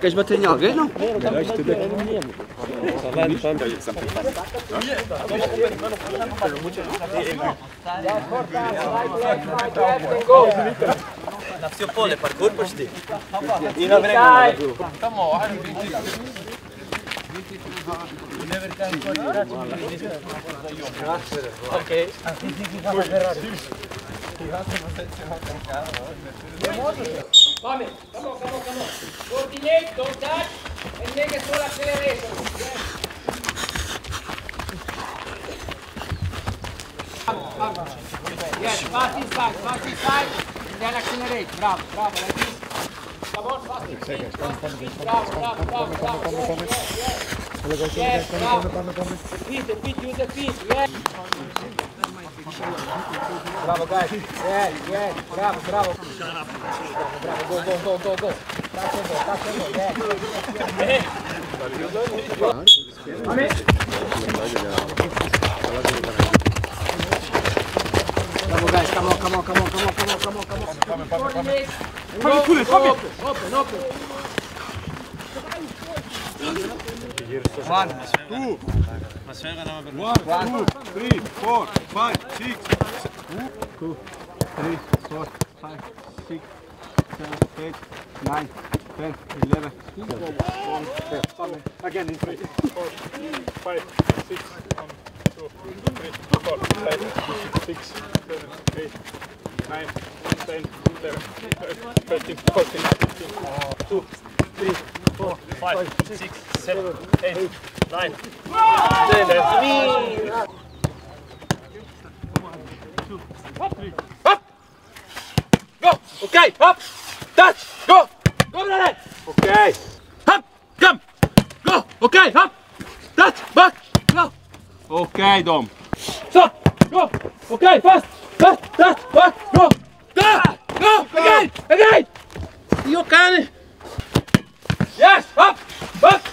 Queres bater em alguém, não? Na все поле паркур почти. Come In. Come on, come on, come on. Coordinate, don't touch, and make a full acceleration. Yes. Yes, fast inside, fast inside, and then accelerate. Bravo, bravo. Come on, fast inside, fast inside. Bravo, bravo, bravo, bravo. Yes, yes. Yes, bravo. Use the feet. Yes. Bravo, guys. Yeah, yeah. Bravo, bravo. Bravo, go, go, go, go, go. Tá chegou, tá chegou. Yeah. Amém. Bravo, guys. Come on, come on, come on, come on, come on, come on, come on. Come, come, come. Come, come, come. Open, open. Open, open. One, two, three, four, five, six, Two, three, four, five, six, seven, eight, nine, ten, eleven, one, Again in three. five, six, one, two, three, four, five, six, seven, eight, nine, ten, eleven, thirteen, fourteen, fifteen, two, three, four, five, six, seven, eight, nine, ten, Go! Okay, up! Touch! Go! Go, Brad! Okay. Up! Come! Go! Okay, up! Touch! Back! Go! Okay, Dom. Stop! Go! Okay, fast! Fast! Touch! Back! Go! Go! Go! Again! Again! You can! Yes! Up! Back!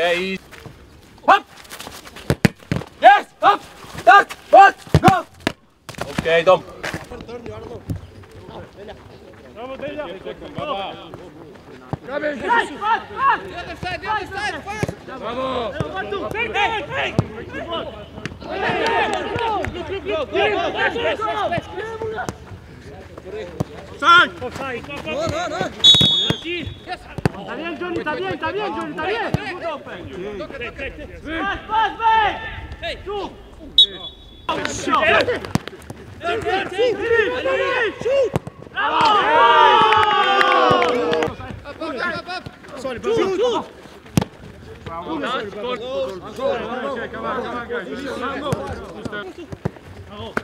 Go, Brad! Okay. Up! Yes! Up! Touch! Back! Go! Okay, Dom. Está bien, Johnny, está bien, está bien, Johnny, está bien. Vas, vas, ve. Tú. Bravo! Bravo! Bravo!